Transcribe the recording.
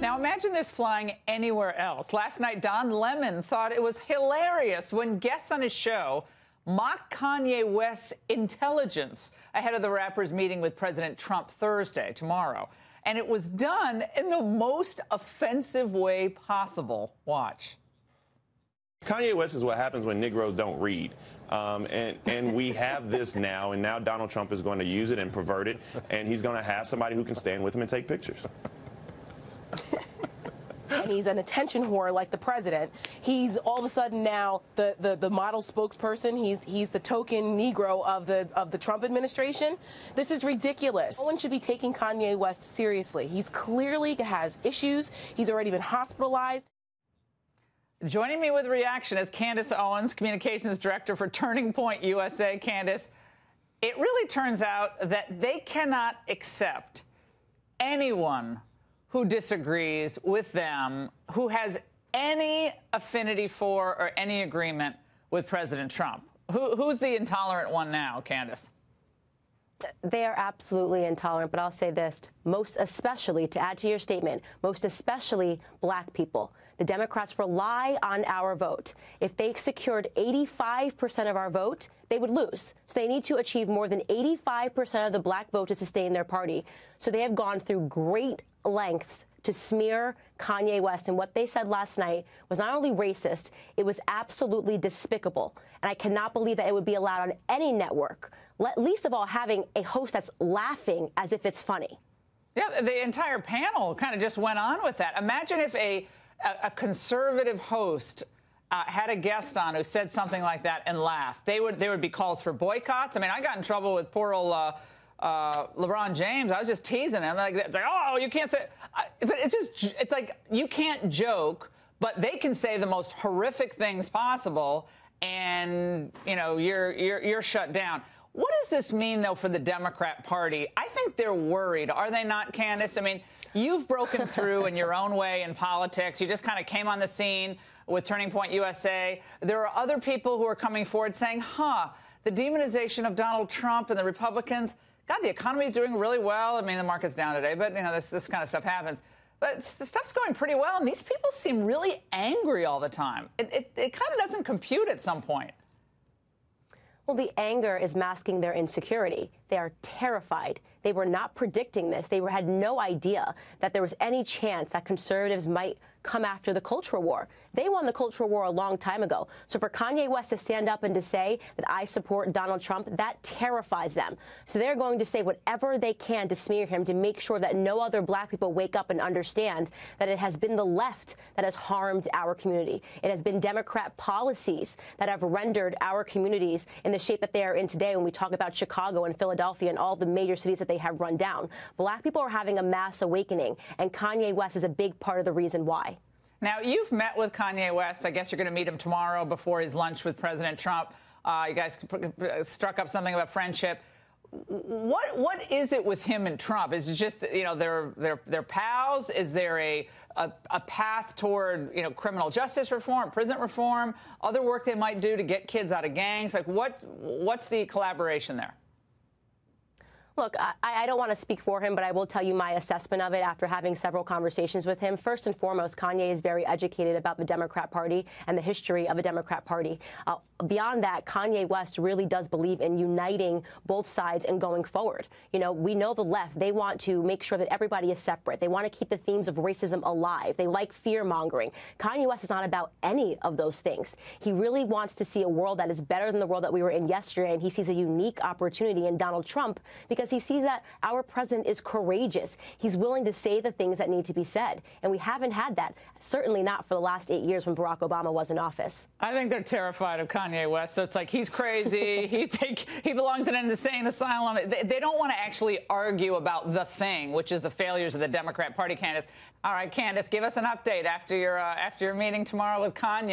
Now imagine this flying anywhere else. Last night, Don Lemon thought it was hilarious when guests on his show mocked Kanye West's intelligence ahead of the rapper's meeting with President Trump Thursday, tomorrow. And it was done in the most offensive way possible. Watch. Kanye West is what happens when Negroes don't read. Um, and, and we have this now, and now Donald Trump is going to use it and pervert it, and he's going to have somebody who can stand with him and take pictures and he's an attention whore like the president. He's all of a sudden now the, the, the model spokesperson. He's he's the token Negro of the of the Trump administration. This is ridiculous. No one should be taking Kanye West seriously. He's clearly has issues. He's already been hospitalized. Joining me with reaction is Candace Owens, Communications Director for Turning Point USA. Candace, it really turns out that they cannot accept anyone who disagrees with them, who has any affinity for or any agreement with President Trump. Who, who's the intolerant one now, Candace? They are absolutely intolerant, but I'll say this most especially, to add to your statement, most especially black people. The Democrats rely on our vote. If they secured 85% of our vote, they would lose. So they need to achieve more than 85% of the black vote to sustain their party. So they have gone through great lengths to smear Kanye West. And what they said last night was not only racist, it was absolutely despicable. And I cannot believe that it would be allowed on any network, least of all having a host that's laughing as if it's funny. Yeah, the entire panel kind of just went on with that. Imagine if a, a, conservative host uh, had a guest on who said something like that and laughed. They would there would be calls for boycotts. I mean, I got in trouble with poor old. Uh, uh, LeBron James, I was just teasing him. Like, it's like, oh, you can't say. I, but it's just, it's like you can't joke, but they can say the most horrific things possible, and you know you're you're you're shut down. What does this mean, though, for the Democrat Party? I think they're worried, are they not, Candace? I mean, you've broken through in your own way in politics. You just kind of came on the scene with Turning Point USA. There are other people who are coming forward saying, huh, the demonization of Donald Trump and the Republicans God, the economy is doing really well. I mean, the market's down today, but you know, this this kind of stuff happens. But the stuff's going pretty well, and these people seem really angry all the time. It, it, it kind of doesn't compute at some point. Well, the anger is masking their insecurity. They are terrified. They were not predicting this. They were, had no idea that there was any chance that conservatives might come after the cultural war. They won the cultural war a long time ago. So for Kanye West to stand up and to say that I support Donald Trump, that terrifies them. So they're going to say whatever they can to smear him to make sure that no other black people wake up and understand that it has been the left that has harmed our community. It has been Democrat policies that have rendered our communities in the shape that they are in today when we talk about Chicago and Philadelphia and all the major cities that they have run down. Black people are having a mass awakening, and Kanye West is a big part of the reason why. Now, you've met with Kanye West. I guess you're going to meet him tomorrow before his lunch with President Trump. Uh, you guys struck up something about friendship. What what is it with him and Trump? Is it just you know they're they're they're pals? Is there a, a, a path toward you know criminal justice reform, prison reform, other work they might do to get kids out of gangs? Like what what's the collaboration there? Look, I, I don't want to speak for him, but I will tell you my assessment of it after having several conversations with him. First and foremost, Kanye is very educated about the Democrat Party and the history of a Democrat Party. Uh, beyond that, Kanye West really does believe in uniting both sides and going forward. You know, we know the left, they want to make sure that everybody is separate. They want to keep the themes of racism alive. They like fear mongering. Kanye West is not about any of those things. He really wants to see a world that is better than the world that we were in yesterday, and he sees a unique opportunity in Donald Trump because because he sees that our president is courageous. He's willing to say the things that need to be said. And we haven't had that, certainly not for the last eight years when Barack Obama was in office. I think they're terrified of Kanye West. So it's like he's crazy. he's take, he belongs in an insane asylum. They, they don't want to actually argue about the thing, which is the failures of the Democrat Party candidates. All right, Candace, give us an update after your, uh, after your meeting tomorrow with Kanye.